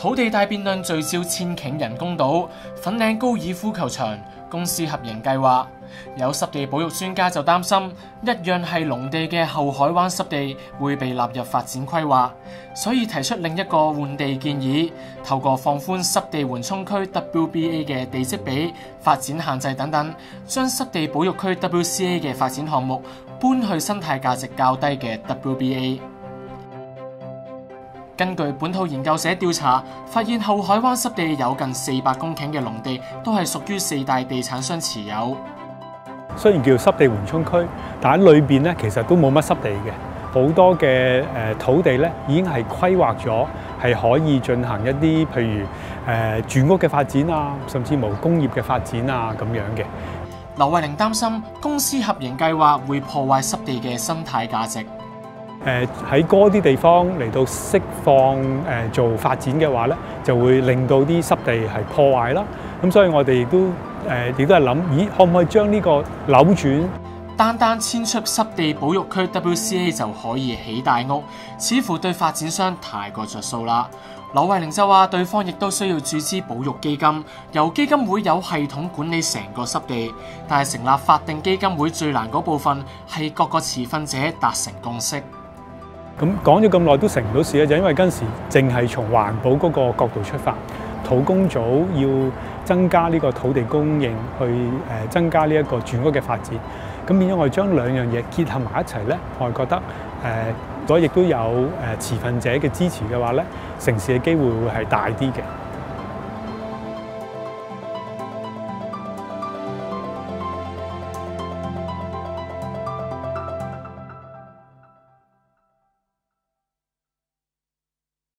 土地大辯論聚焦千頃人工島、粉嶺高爾夫球場、公司合營計劃。有濕地保育專家就擔心，一樣係農地嘅後海灣濕地會被納入發展規劃，所以提出另一個換地建議，透過放寬濕地緩衝區 WBA 嘅地積比、發展限制等等，將濕地保育區 WCA 嘅發展項目搬去生態價值較低嘅 WBA。根據本土研究社調查，發現後海灣濕地有近四百公頃嘅農地都係屬於四大地產商持有。雖然叫濕地緩衝區，但喺裏邊咧其實都冇乜濕地嘅，好多嘅誒土地咧已經係規劃咗係可以進行一啲譬如誒住屋嘅發展啊，甚至無工業嘅發展啊咁樣嘅。劉慧玲擔心公司合營計劃會破壞濕地嘅生態價值。誒喺嗰啲地方嚟到釋放誒、呃、做發展嘅話咧，就會令到啲濕地係破壞啦。咁所以我哋亦都誒亦、都係諗，咦可唔可以將呢個扭轉？單單遷出濕地保育區 WCA 就可以起大屋，似乎對發展商太過着數啦。劉慧玲就話，對方亦都需要注資保育基金，由基金會有系統管理成個濕地。但係成立法定基金會最難嗰部分係各個持份者達成共識。咁講咗咁耐都成唔到事咧，就因為嗰陣時淨係從環保嗰個角度出發，土工組要增加呢個土地供應，去誒增加呢一個住屋嘅發展。咁變咗我哋將兩樣嘢結合埋一齊咧，我係覺得誒，所亦都有誒持份者嘅支持嘅話咧，城市嘅機會會係大啲嘅。